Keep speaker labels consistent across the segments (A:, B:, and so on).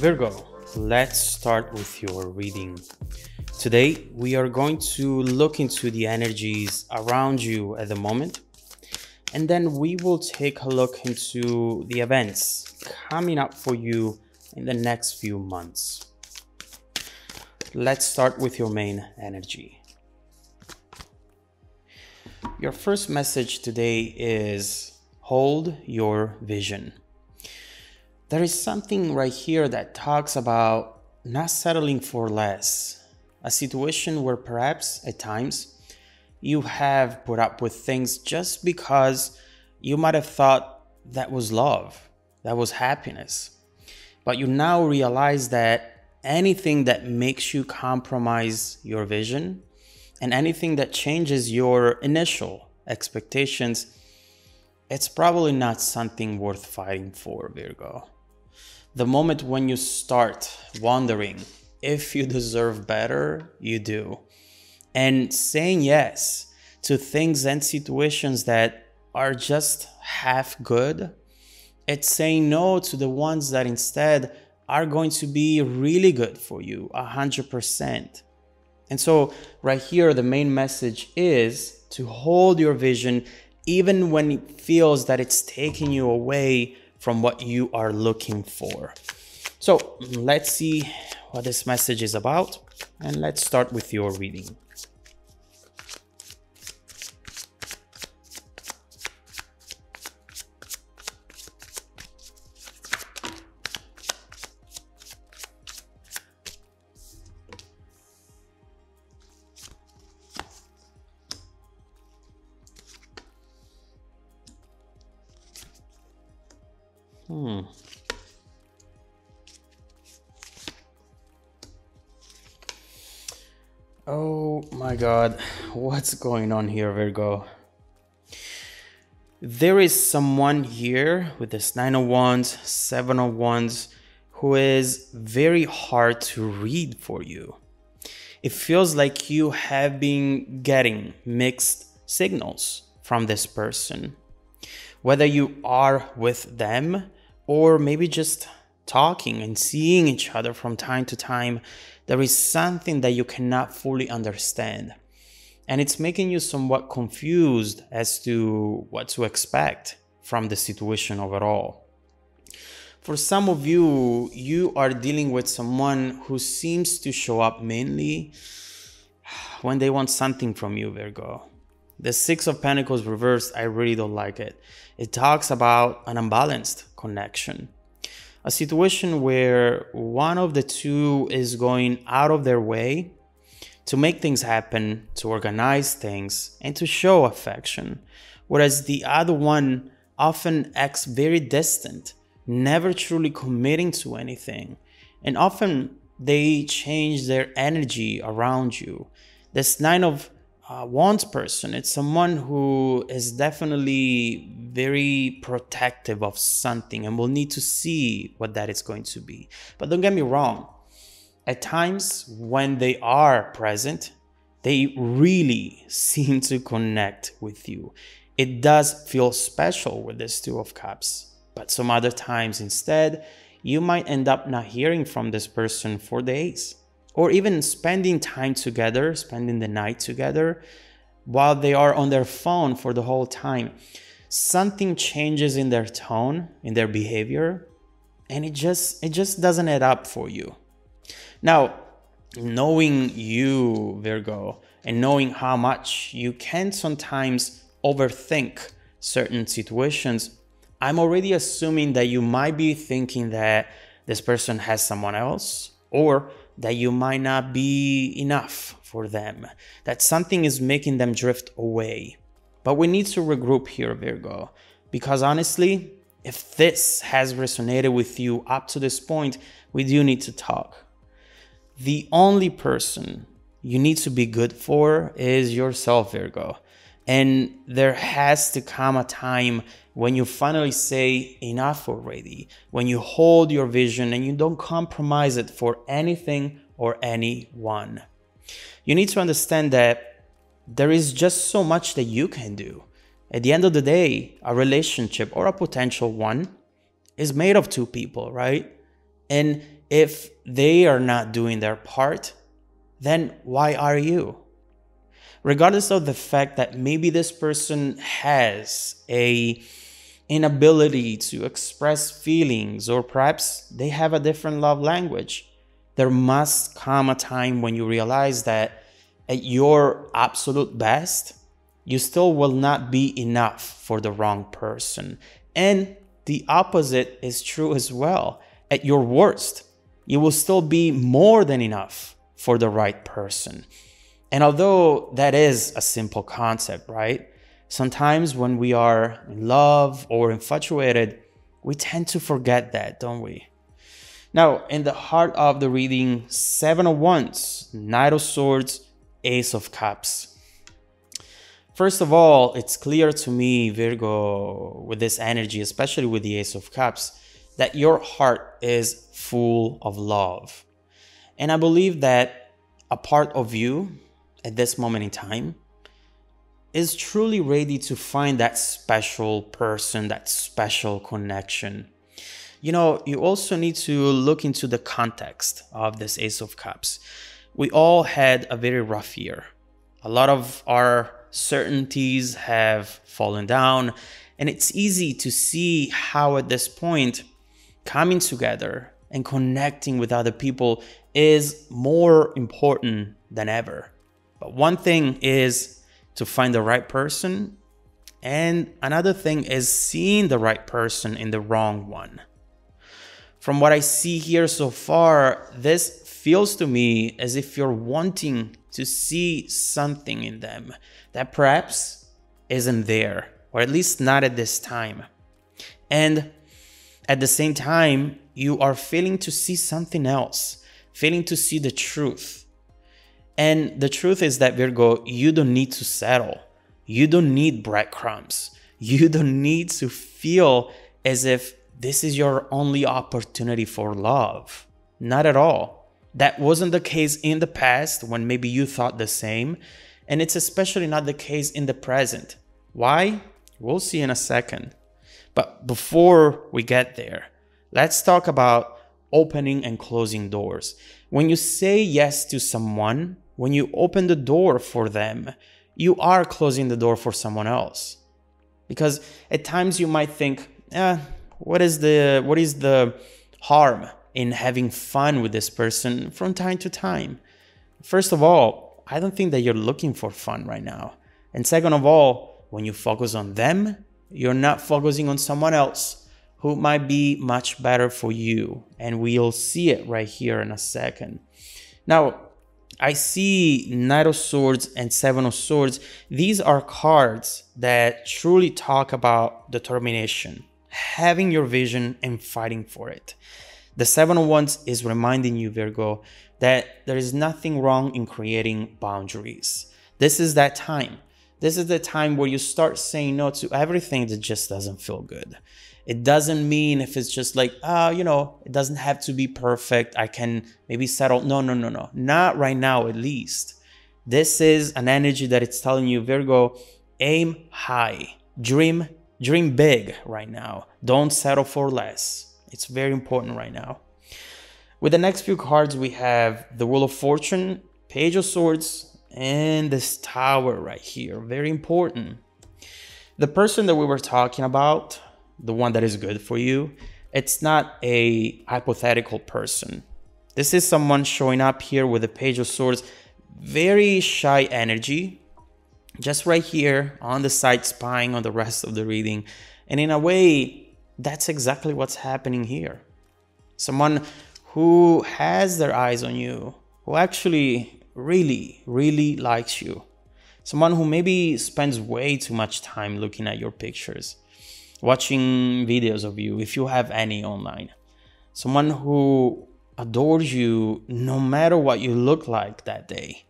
A: Virgo, let's start with your reading. Today, we are going to look into the energies around you at the moment, and then we will take a look into the events coming up for you in the next few months. Let's start with your main energy. Your first message today is hold your vision. There is something right here that talks about not settling for less. A situation where perhaps at times you have put up with things just because you might have thought that was love, that was happiness. But you now realize that anything that makes you compromise your vision and anything that changes your initial expectations, it's probably not something worth fighting for, Virgo. The moment when you start wondering if you deserve better, you do. And saying yes to things and situations that are just half good, it's saying no to the ones that instead are going to be really good for you, 100%. And so, right here, the main message is to hold your vision even when it feels that it's taking you away from what you are looking for. So, let's see what this message is about, and let's start with your reading. Hmm. Oh my god, what's going on here, Virgo? There is someone here with this Nine of Wands, Seven of Wands, who is very hard to read for you. It feels like you have been getting mixed signals from this person. Whether you are with them or maybe just talking and seeing each other from time to time, there is something that you cannot fully understand. And it's making you somewhat confused as to what to expect from the situation overall. For some of you, you are dealing with someone who seems to show up mainly when they want something from you, Virgo. The Six of Pentacles reversed, I really don't like it. It talks about an unbalanced connection. A situation where one of the two is going out of their way to make things happen, to organize things, and to show affection, whereas the other one often acts very distant, never truly committing to anything, and often they change their energy around you. This nine of uh, wands person. It's someone who is definitely very protective of something and will need to see what that is going to be. But don't get me wrong, at times when they are present, they really seem to connect with you. It does feel special with this Two of Cups, but some other times instead, you might end up not hearing from this person for days or even spending time together, spending the night together while they are on their phone for the whole time. Something changes in their tone, in their behavior, and it just it just doesn't add up for you. Now, knowing you, Virgo, and knowing how much you can sometimes overthink certain situations, I'm already assuming that you might be thinking that this person has someone else or that you might not be enough for them, that something is making them drift away. But we need to regroup here, Virgo, because honestly, if this has resonated with you up to this point, we do need to talk. The only person you need to be good for is yourself, Virgo. And there has to come a time when you finally say enough already, when you hold your vision and you don't compromise it for anything or anyone. You need to understand that there is just so much that you can do. At the end of the day, a relationship or a potential one is made of two people, right? And if they are not doing their part, then why are you? Regardless of the fact that maybe this person has a inability to express feelings or perhaps they have a different love language, there must come a time when you realize that at your absolute best, you still will not be enough for the wrong person. And the opposite is true as well. At your worst, you will still be more than enough for the right person. And although that is a simple concept, right? Sometimes when we are in love or infatuated, we tend to forget that, don't we? Now, in the heart of the reading, Seven of Wands, Knight of Swords, Ace of Cups. First of all, it's clear to me, Virgo, with this energy, especially with the Ace of Cups, that your heart is full of love. And I believe that a part of you at this moment in time is truly ready to find that special person, that special connection. You know, you also need to look into the context of this Ace of Cups. We all had a very rough year. A lot of our certainties have fallen down, and it's easy to see how, at this point, coming together and connecting with other people is more important than ever. But one thing is to find the right person, and another thing is seeing the right person in the wrong one. From what I see here so far, this feels to me as if you're wanting to see something in them that perhaps isn't there, or at least not at this time. And at the same time, you are failing to see something else, failing to see the truth. And the truth is that, Virgo, you don't need to settle. You don't need breadcrumbs. You don't need to feel as if this is your only opportunity for love. Not at all. That wasn't the case in the past when maybe you thought the same. And it's especially not the case in the present. Why? We'll see in a second. But before we get there, let's talk about opening and closing doors. When you say yes to someone, when you open the door for them, you are closing the door for someone else. Because at times you might think, eh, what is the what is the harm in having fun with this person from time to time? First of all, I don't think that you're looking for fun right now. And second of all, when you focus on them, you're not focusing on someone else who might be much better for you. And we'll see it right here in a second. Now, I see Knight of Swords and Seven of Swords. These are cards that truly talk about determination, having your vision and fighting for it. The Seven of Wands is reminding you, Virgo, that there is nothing wrong in creating boundaries. This is that time. This is the time where you start saying no to everything that just doesn't feel good. It doesn't mean if it's just like, ah, you know, it doesn't have to be perfect. I can maybe settle. No, no, no, no. Not right now, at least. This is an energy that it's telling you, Virgo, aim high, dream, dream big right now. Don't settle for less. It's very important right now. With the next few cards, we have the Wheel of Fortune, Page of Swords, and this Tower right here. Very important. The person that we were talking about the one that is good for you. It's not a hypothetical person. This is someone showing up here with a page of swords, very shy energy, just right here on the side, spying on the rest of the reading. And in a way, that's exactly what's happening here. Someone who has their eyes on you, who actually really, really likes you. Someone who maybe spends way too much time looking at your pictures watching videos of you, if you have any online. Someone who adores you no matter what you look like that day,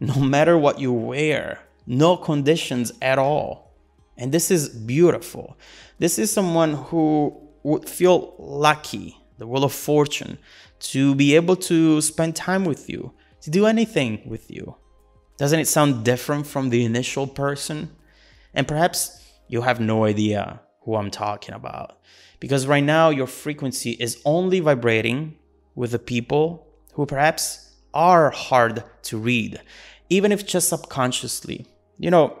A: no matter what you wear, no conditions at all. And this is beautiful. This is someone who would feel lucky, the wheel of fortune, to be able to spend time with you, to do anything with you. Doesn't it sound different from the initial person? And perhaps you have no idea who I'm talking about. Because right now, your frequency is only vibrating with the people who perhaps are hard to read, even if just subconsciously. You know,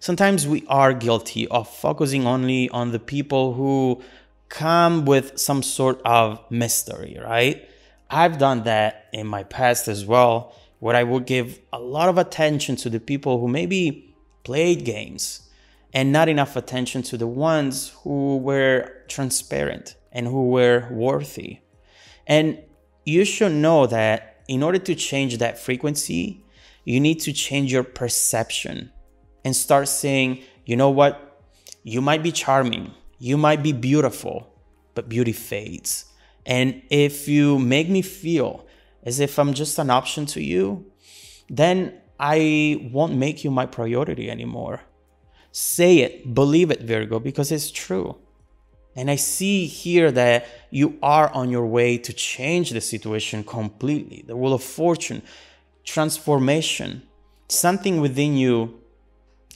A: sometimes we are guilty of focusing only on the people who come with some sort of mystery, right? I've done that in my past as well, where I would give a lot of attention to the people who maybe played games and not enough attention to the ones who were transparent and who were worthy. And you should know that in order to change that frequency, you need to change your perception and start saying, you know what? You might be charming, you might be beautiful, but beauty fades. And if you make me feel as if I'm just an option to you, then I won't make you my priority anymore. Say it, believe it, Virgo, because it's true. And I see here that you are on your way to change the situation completely. The Wheel of Fortune, transformation, something within you.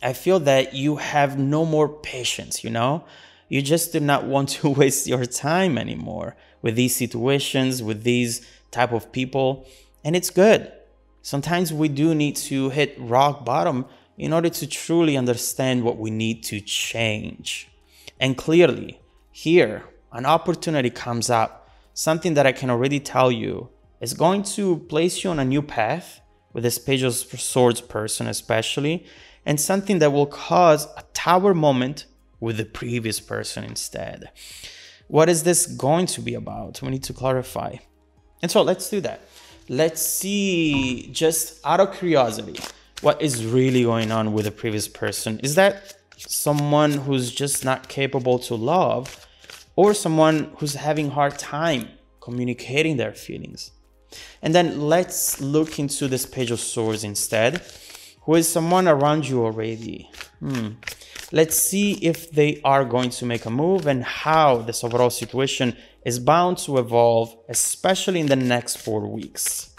A: I feel that you have no more patience, you know? You just do not want to waste your time anymore with these situations, with these type of people. And it's good. Sometimes we do need to hit rock bottom in order to truly understand what we need to change. And clearly, here, an opportunity comes up, something that I can already tell you is going to place you on a new path with this Page of Swords person, especially, and something that will cause a tower moment with the previous person instead. What is this going to be about? We need to clarify. And so let's do that. Let's see, just out of curiosity, what is really going on with the previous person. Is that someone who's just not capable to love or someone who's having hard time communicating their feelings? And then let's look into this page of swords instead. Who is someone around you already? Hmm. Let's see if they are going to make a move and how this overall situation is bound to evolve, especially in the next four weeks.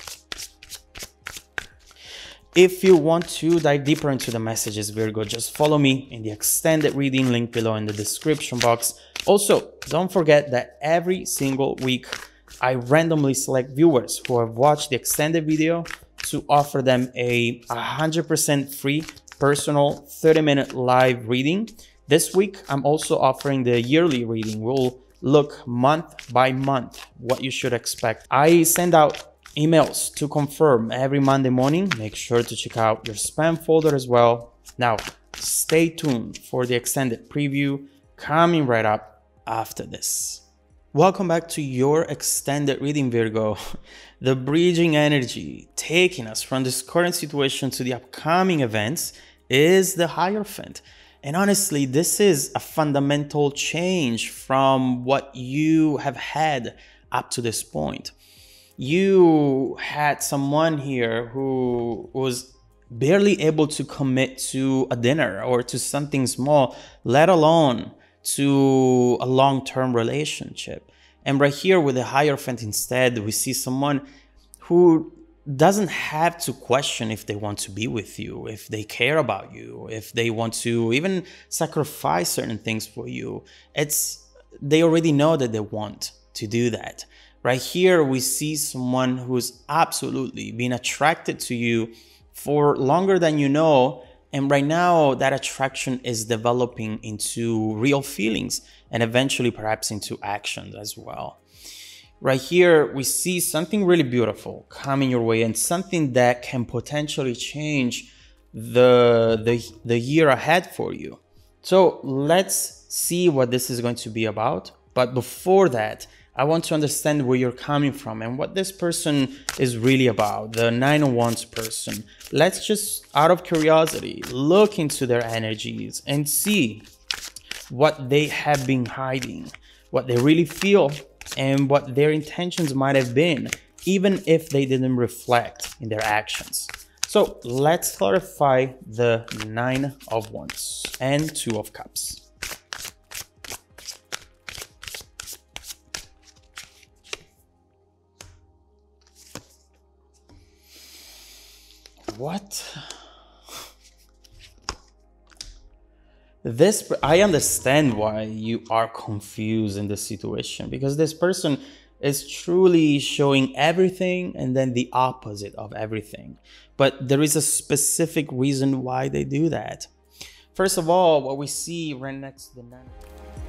A: If you want to dive deeper into the messages, Virgo, just follow me in the extended reading link below in the description box. Also, don't forget that every single week, I randomly select viewers who have watched the extended video to offer them a 100% free personal 30 minute live reading. This week, I'm also offering the yearly reading. We'll look month by month what you should expect. I send out emails to confirm every Monday morning. Make sure to check out your spam folder as well. Now, stay tuned for the extended preview coming right up after this. Welcome back to your extended reading, Virgo. The bridging energy taking us from this current situation to the upcoming events is the Hierophant. And honestly, this is a fundamental change from what you have had up to this point. You had someone here who was barely able to commit to a dinner or to something small, let alone to a long term relationship. And right here with the Hierophant instead, we see someone who doesn't have to question if they want to be with you, if they care about you, if they want to even sacrifice certain things for you. It's they already know that they want to do that. Right here, we see someone who's absolutely been attracted to you for longer than you know. And right now, that attraction is developing into real feelings and eventually perhaps into actions as well. Right here we see something really beautiful coming your way and something that can potentially change the the, the year ahead for you. So let's see what this is going to be about. But before that i want to understand where you're coming from and what this person is really about the nine oh of wands person let's just out of curiosity look into their energies and see what they have been hiding what they really feel and what their intentions might have been, even if they didn't reflect in their actions. So let's clarify the Nine of Wands and Two of Cups. What? this i understand why you are confused in this situation because this person is truly showing everything and then the opposite of everything. But there is a specific reason why they do that. First of all, what we see right next to the.